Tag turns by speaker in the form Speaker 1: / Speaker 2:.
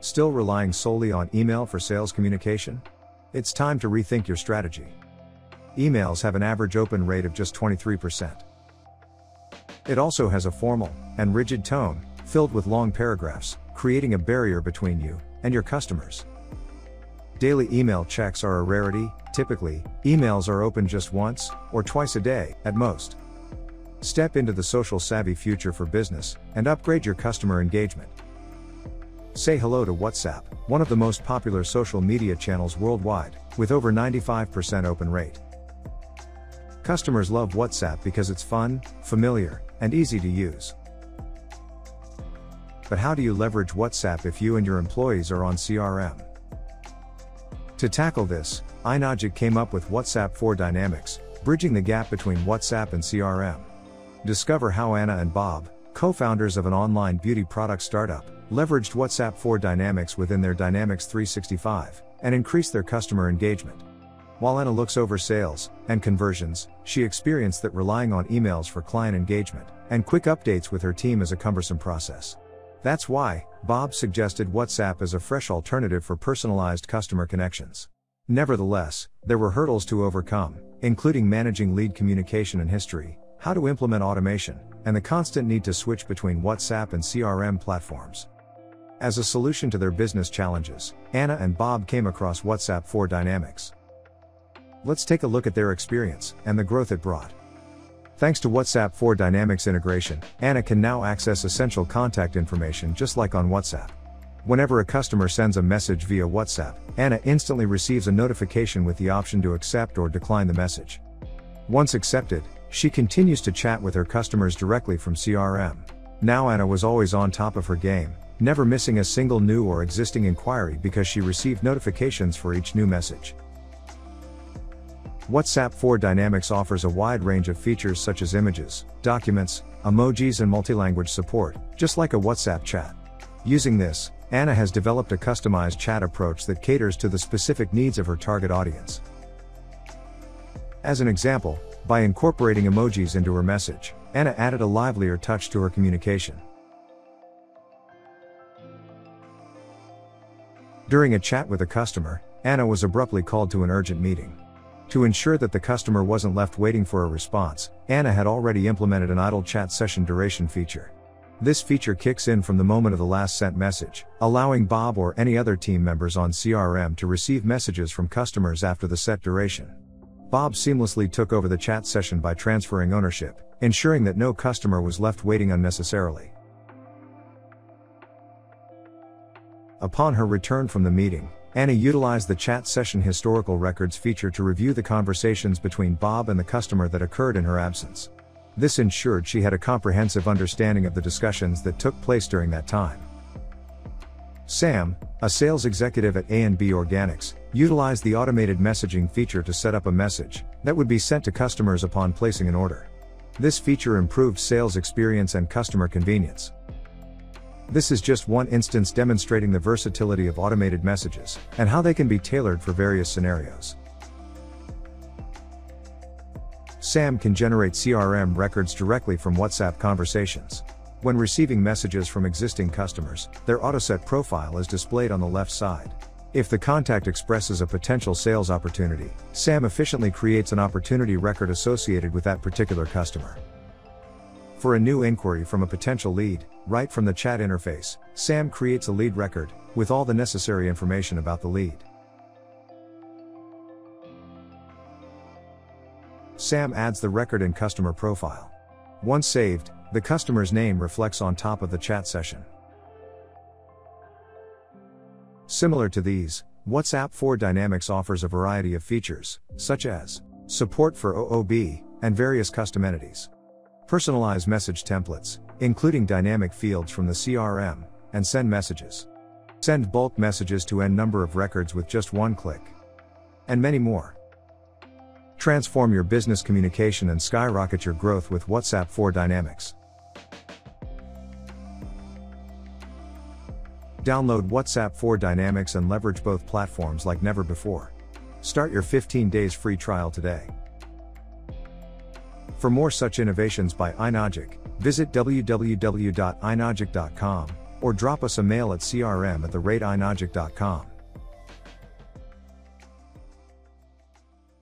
Speaker 1: Still relying solely on email for sales communication? It's time to rethink your strategy. Emails have an average open rate of just 23%. It also has a formal and rigid tone, filled with long paragraphs, creating a barrier between you and your customers. Daily email checks are a rarity, typically, emails are opened just once or twice a day, at most. Step into the social savvy future for business and upgrade your customer engagement. Say hello to WhatsApp, one of the most popular social media channels worldwide, with over 95% open rate. Customers love WhatsApp because it's fun, familiar, and easy to use. But how do you leverage WhatsApp if you and your employees are on CRM? To tackle this, Inogic came up with WhatsApp for Dynamics, bridging the gap between WhatsApp and CRM. Discover how Anna and Bob, co founders of an online beauty product startup, leveraged WhatsApp for Dynamics within their Dynamics 365 and increased their customer engagement. While Anna looks over sales and conversions, she experienced that relying on emails for client engagement and quick updates with her team is a cumbersome process. That's why, Bob suggested WhatsApp as a fresh alternative for personalized customer connections. Nevertheless, there were hurdles to overcome, including managing lead communication and history, how to implement automation, and the constant need to switch between WhatsApp and CRM platforms. As a solution to their business challenges, Anna and Bob came across WhatsApp for Dynamics. Let's take a look at their experience and the growth it brought. Thanks to WhatsApp for Dynamics integration, Anna can now access essential contact information just like on WhatsApp. Whenever a customer sends a message via WhatsApp, Anna instantly receives a notification with the option to accept or decline the message. Once accepted, she continues to chat with her customers directly from CRM. Now Anna was always on top of her game, never missing a single new or existing inquiry because she received notifications for each new message. WhatsApp for Dynamics offers a wide range of features such as images, documents, emojis, and multilanguage support, just like a WhatsApp chat. Using this, Anna has developed a customized chat approach that caters to the specific needs of her target audience. As an example, by incorporating emojis into her message, Anna added a livelier touch to her communication. During a chat with a customer, Anna was abruptly called to an urgent meeting. To ensure that the customer wasn't left waiting for a response, Anna had already implemented an idle chat session duration feature. This feature kicks in from the moment of the last sent message, allowing Bob or any other team members on CRM to receive messages from customers after the set duration. Bob seamlessly took over the chat session by transferring ownership, ensuring that no customer was left waiting unnecessarily. Upon her return from the meeting, Anna utilized the chat session historical records feature to review the conversations between Bob and the customer that occurred in her absence. This ensured she had a comprehensive understanding of the discussions that took place during that time. Sam, a sales executive at A&B Organics, utilized the automated messaging feature to set up a message that would be sent to customers upon placing an order. This feature improved sales experience and customer convenience. This is just one instance demonstrating the versatility of automated messages, and how they can be tailored for various scenarios. SAM can generate CRM records directly from WhatsApp conversations. When receiving messages from existing customers, their AutoSet profile is displayed on the left side. If the contact expresses a potential sales opportunity, SAM efficiently creates an opportunity record associated with that particular customer. For a new inquiry from a potential lead, right from the chat interface, SAM creates a lead record, with all the necessary information about the lead. SAM adds the record in customer profile. Once saved, the customer's name reflects on top of the chat session. Similar to these, WhatsApp for Dynamics offers a variety of features, such as support for OOB and various custom entities. Personalize message templates, including dynamic fields from the CRM, and send messages. Send bulk messages to n number of records with just one click. And many more. Transform your business communication and skyrocket your growth with WhatsApp for Dynamics. Download WhatsApp for Dynamics and leverage both platforms like never before. Start your 15 days free trial today. For more such innovations by Inogic, visit www.inogic.com or drop us a mail at crm at the